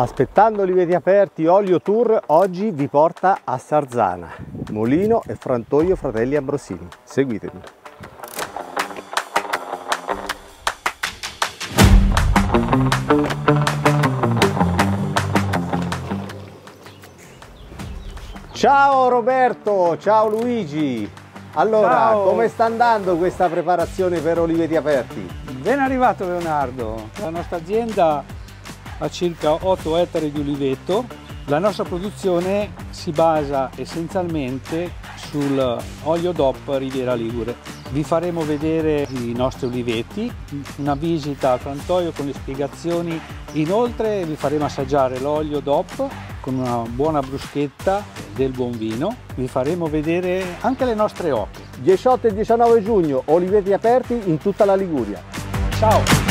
Aspettando oliveti aperti, Olio Tour oggi vi porta a Sarzana, Molino e Frantoio Fratelli Ambrosini. Seguitemi. Ciao Roberto, ciao Luigi. Allora, Ciao. come sta andando questa preparazione per oliveti aperti? Ben arrivato Leonardo, la nostra azienda ha circa 8 ettari di uliveto. La nostra produzione si basa essenzialmente sull'olio DOP Riviera Ligure. Vi faremo vedere i nostri oliveti, una visita al frantoio con le spiegazioni. Inoltre vi faremo assaggiare l'olio DOP con una buona bruschetta del buon vino. Vi faremo vedere anche le nostre oche. 18 e 19 giugno, oliveti aperti in tutta la Liguria. Ciao!